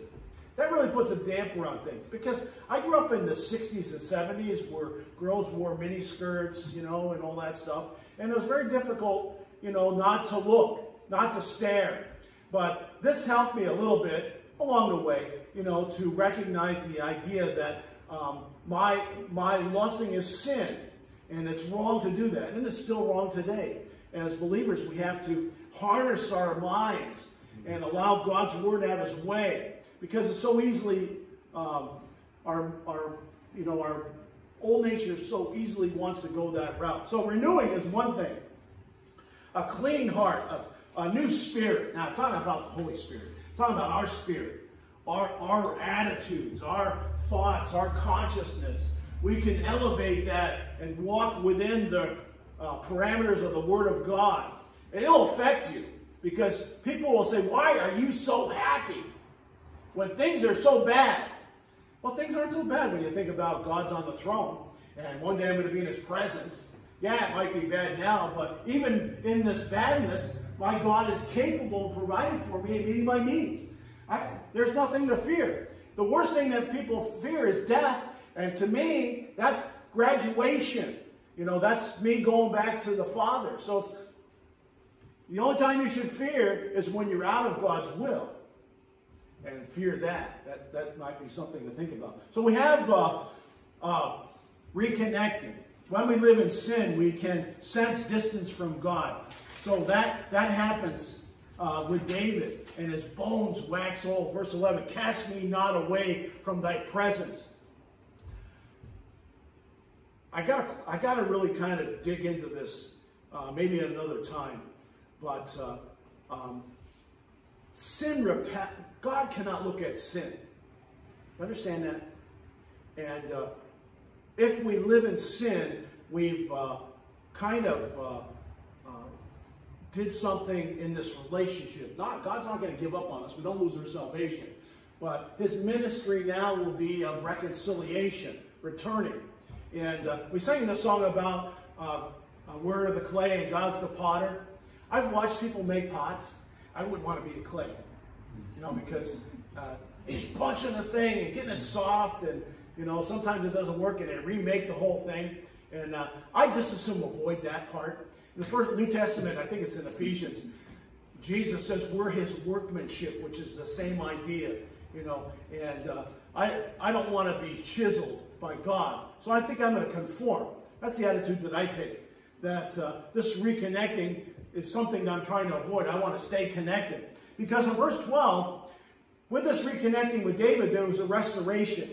That really puts a damper on things because I grew up in the 60s and 70s where girls wore mini skirts, you know, and all that stuff. And it was very difficult, you know, not to look not to stare. But this helped me a little bit along the way, you know, to recognize the idea that um, my, my lusting is sin, and it's wrong to do that, and it's still wrong today. As believers, we have to harness our minds and allow God's word to have his way, because it's so easily, um, our, our, you know, our old nature so easily wants to go that route. So renewing is one thing. A clean heart, a, a new spirit. Now, talking about the Holy Spirit. Talking about our spirit, our, our attitudes, our thoughts, our consciousness. We can elevate that and walk within the uh, parameters of the Word of God. And it'll affect you because people will say, Why are you so happy when things are so bad? Well, things aren't so bad when you think about God's on the throne and one day I'm going to be in His presence. Yeah, it might be bad now, but even in this badness, my God is capable of providing for me and meeting my needs. I, there's nothing to fear. The worst thing that people fear is death. And to me, that's graduation. You know, that's me going back to the Father. So it's the only time you should fear is when you're out of God's will. And fear that. That, that might be something to think about. So we have uh, uh, reconnecting. When we live in sin, we can sense distance from God. So that, that happens uh, with David, and his bones wax old. Verse 11, cast me not away from thy presence. I got I got to really kind of dig into this, uh, maybe another time. But uh, um, sin, repent. God cannot look at sin. Understand that? And uh, if we live in sin, we've uh, kind of uh, did something in this relationship. Not God's not going to give up on us. We don't lose our salvation. But his ministry now will be of reconciliation, returning. And uh, we sang this song about uh, uh, we're the clay and God's the potter. I've watched people make pots. I wouldn't want to be the clay, you know, because uh, he's punching the thing and getting it soft, and you know sometimes it doesn't work, and they remake the whole thing. And uh, I just assume avoid that part. In the first New Testament, I think it's in Ephesians, Jesus says we're his workmanship, which is the same idea, you know. And uh, I, I don't want to be chiseled by God. So I think I'm going to conform. That's the attitude that I take. That uh, this reconnecting is something that I'm trying to avoid. I want to stay connected. Because in verse 12, with this reconnecting with David, there was a restoration.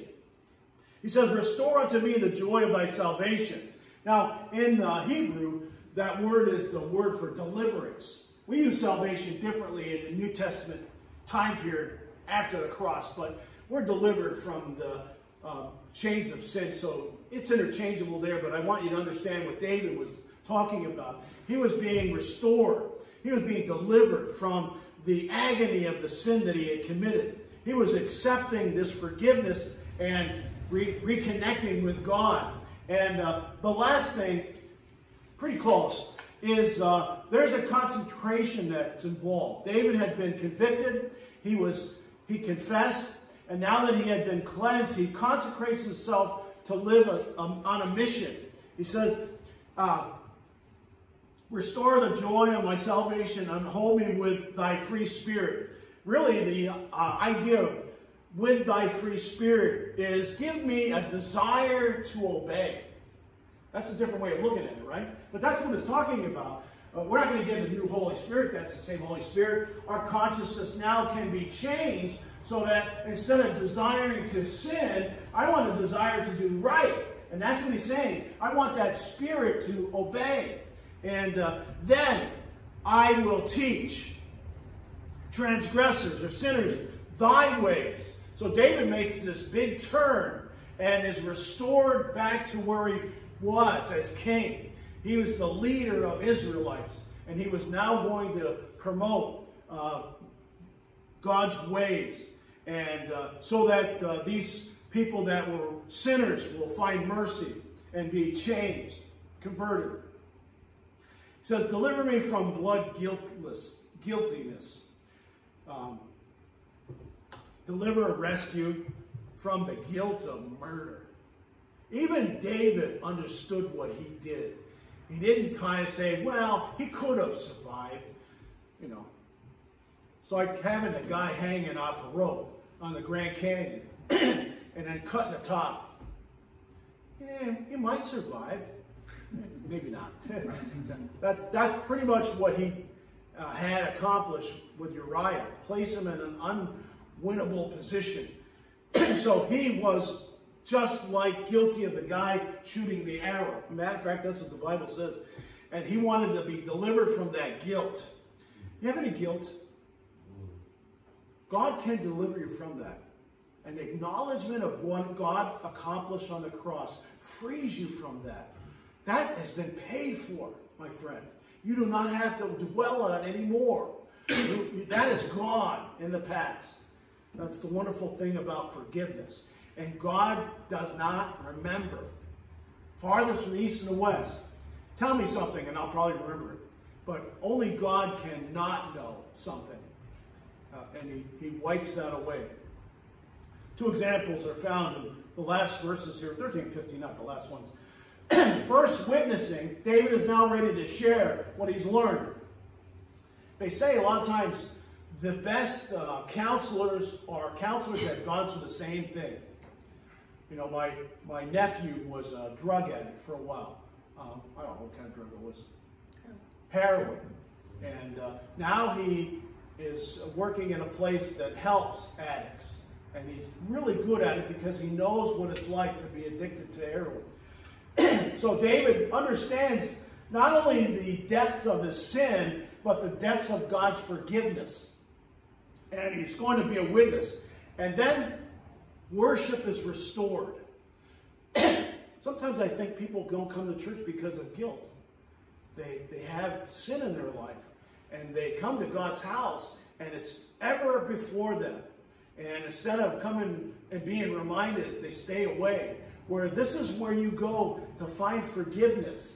He says, Restore unto me the joy of thy salvation. Now, in uh, Hebrew, that word is the word for deliverance. We use salvation differently in the New Testament time period after the cross, but we're delivered from the uh, chains of sin. So it's interchangeable there, but I want you to understand what David was talking about. He was being restored. He was being delivered from the agony of the sin that he had committed. He was accepting this forgiveness and re reconnecting with God. And uh, the last thing, pretty close, is uh, there's a consecration that's involved. David had been convicted. He was he confessed, and now that he had been cleansed, he consecrates himself to live a, a, on a mission. He says, uh, Restore the joy of my salvation and hold me with thy free spirit. Really, the uh, idea with thy free spirit is give me a desire to obey. That's a different way of looking at it, right? But that's what it's talking about. Uh, we're not going to get a new Holy Spirit. That's the same Holy Spirit. Our consciousness now can be changed so that instead of desiring to sin, I want a desire to do right. And that's what he's saying. I want that spirit to obey. And uh, then I will teach transgressors or sinners thy ways. So David makes this big turn and is restored back to where he was as king. He was the leader of Israelites, and he was now going to promote uh, God's ways, and uh, so that uh, these people that were sinners will find mercy and be changed, converted He says, deliver me from blood guiltless, guiltiness. Um, deliver, a rescue from the guilt of murder. Even David understood what he did. He didn't kind of say, well, he could have survived. You know, it's like having a guy hanging off a rope on the Grand Canyon and then cutting the top. Yeah, he might survive. Maybe not. that's, that's pretty much what he uh, had accomplished with Uriah. Place him in an unwinnable position. so he was just like guilty of the guy shooting the arrow. Matter of fact, that's what the Bible says. And he wanted to be delivered from that guilt. You have any guilt? God can deliver you from that. An acknowledgement of what God accomplished on the cross frees you from that. That has been paid for, my friend. You do not have to dwell on it anymore. that is gone in the past. That's the wonderful thing about forgiveness. And God does not remember. Farthest from the east and the west. Tell me something and I'll probably remember it. But only God cannot know something. Uh, and he, he wipes that away. Two examples are found in the last verses here, 13 and 15, not the last ones. First witnessing, David is now ready to share what he's learned. They say a lot of times the best uh, counselors are counselors that have gone through the same thing. You know, my, my nephew was a drug addict for a while. Um, I don't know what kind of drug it was. Heroin. And uh, now he is working in a place that helps addicts. And he's really good at it because he knows what it's like to be addicted to heroin. so David understands not only the depths of his sin, but the depths of God's forgiveness. And he's going to be a witness. And then worship is restored. Sometimes I think people don't come to church because of guilt. They, they have sin in their life. And they come to God's house, and it's ever before them. And instead of coming and being reminded, they stay away where this is where you go to find forgiveness.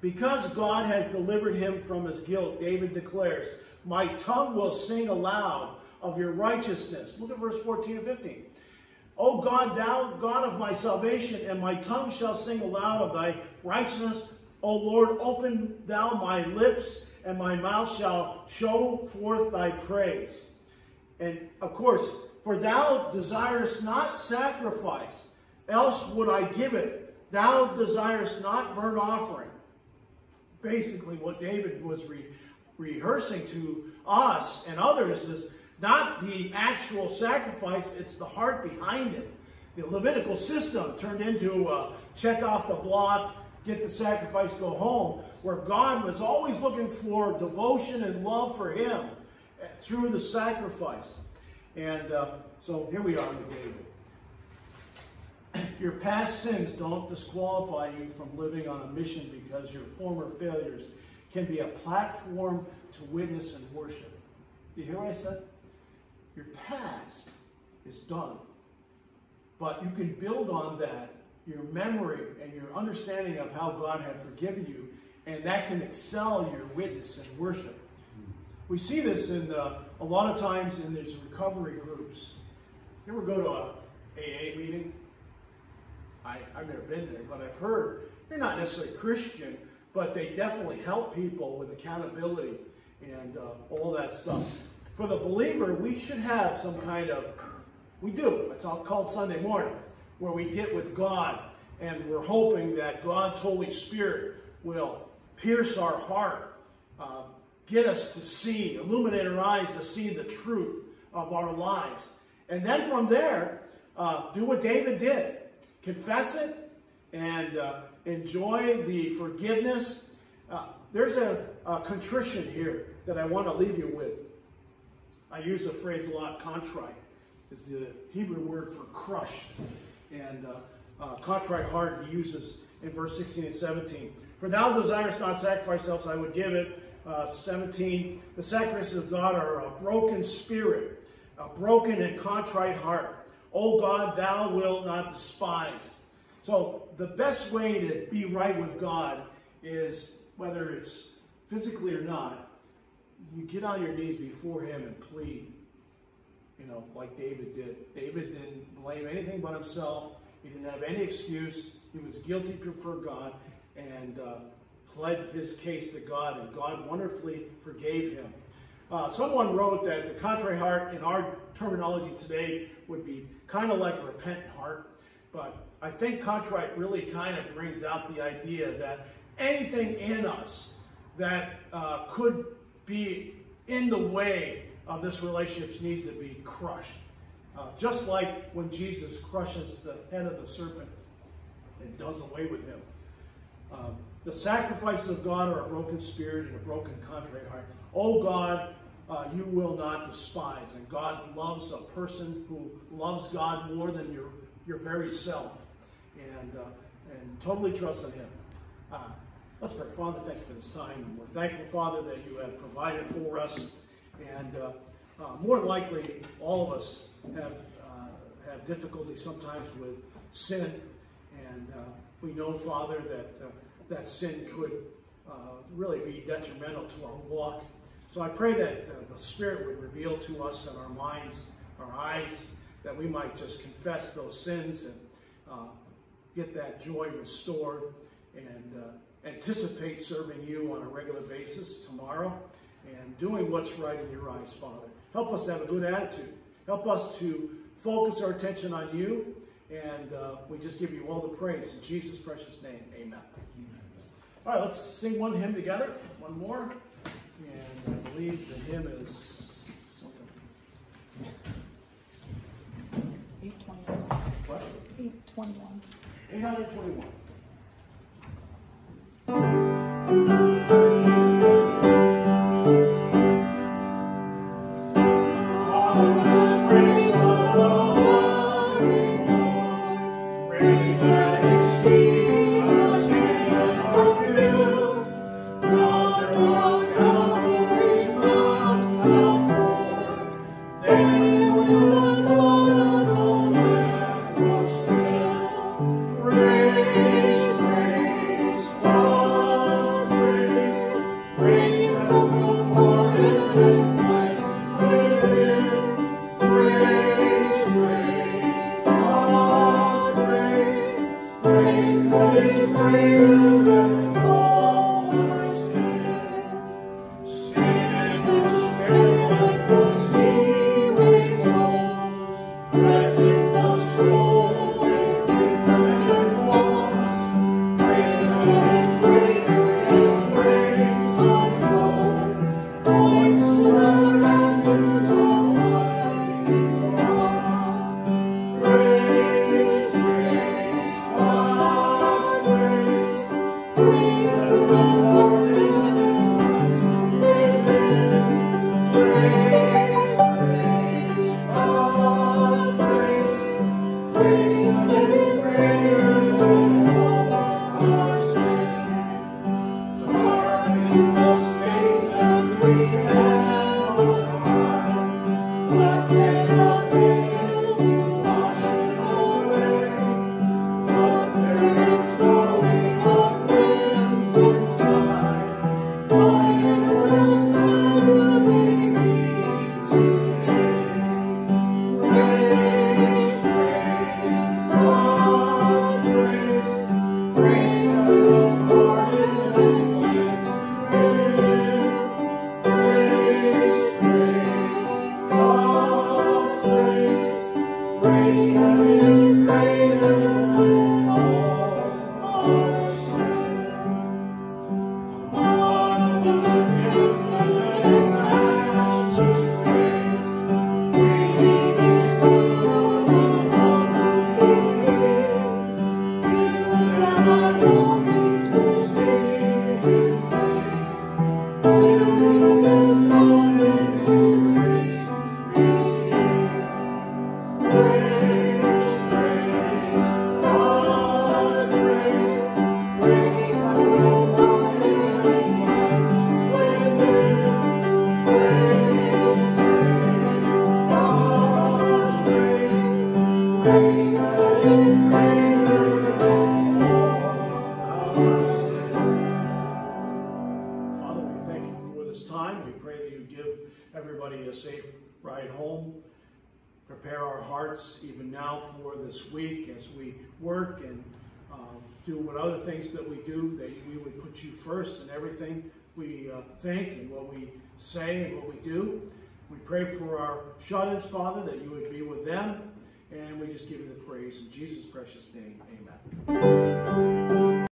Because God has delivered him from his guilt, David declares, My tongue will sing aloud of your righteousness. Look at verse 14 and 15. O God, thou God of my salvation, and my tongue shall sing aloud of thy righteousness. O Lord, open thou my lips, and my mouth shall show forth thy praise. And of course, for thou desirest not sacrifice, else would I give it. Thou desirest not burnt offering. Basically, what David was re rehearsing to us and others is not the actual sacrifice, it's the heart behind it. The Levitical system turned into a check off the block, get the sacrifice, go home, where God was always looking for devotion and love for him through the sacrifice. And uh, so here we are with David. Your past sins don't disqualify you from living on a mission because your former failures can be a platform to witness and worship. You hear what I said? Your past is done. But you can build on that, your memory and your understanding of how God had forgiven you, and that can excel your witness and worship. We see this in uh, a lot of times in these recovery groups. You ever go to a AA meeting? I, I've never been there, but I've heard they're not necessarily Christian, but they definitely help people with accountability and uh, all that stuff. For the believer, we should have some kind of, we do, it's all called Sunday morning, where we get with God and we're hoping that God's Holy Spirit will pierce our heart, uh, get us to see, illuminate our eyes to see the truth of our lives. And then from there, uh, do what David did. Confess it and uh, enjoy the forgiveness. Uh, there's a, a, contrition here that I want to leave you with. I use the phrase a lot, contrite. is the Hebrew word for crushed. And uh, uh, contrite heart he uses in verse 16 and 17. For thou desirest not sacrifice, else I would give it uh, 17, the sacrifices of God are a broken spirit, a broken and contrite heart. O God, thou wilt not despise. So the best way to be right with God is, whether it's physically or not, you get on your knees before him and plead, you know, like David did. David didn't blame anything but himself. He didn't have any excuse. He was guilty before God. And uh, pled his case to God, and God wonderfully forgave him. Uh, someone wrote that the contrite heart, in our terminology today, would be kind of like a repentant heart. But I think contrite really kind of brings out the idea that anything in us that uh, could be in the way of this relationship needs to be crushed. Uh, just like when Jesus crushes the head of the serpent and does away with him. Um, the sacrifices of God are a broken spirit and a broken contrite heart. Oh God, uh, you will not despise. And God loves a person who loves God more than your, your very self and, uh, and totally trusts in Him. Uh, let's pray. Father, thank you for this time. And we're thankful, Father, that you have provided for us. And uh, uh, more than likely, all of us have, uh, have difficulty sometimes with sin. And we know, Father, that that sin could uh, really be detrimental to our walk. So I pray that uh, the Spirit would reveal to us in our minds, our eyes, that we might just confess those sins and uh, get that joy restored and uh, anticipate serving you on a regular basis tomorrow and doing what's right in your eyes, Father. Help us have a good attitude. Help us to focus our attention on you. And uh, we just give you all the praise. In Jesus' precious name, amen. All right, let's sing one hymn together. One more. And I believe the hymn is something. 821. What? 821. 821. Think and what we say and what we do. We pray for our shut-ins, Father, that you would be with them. And we just give you the praise in Jesus' precious name. Amen.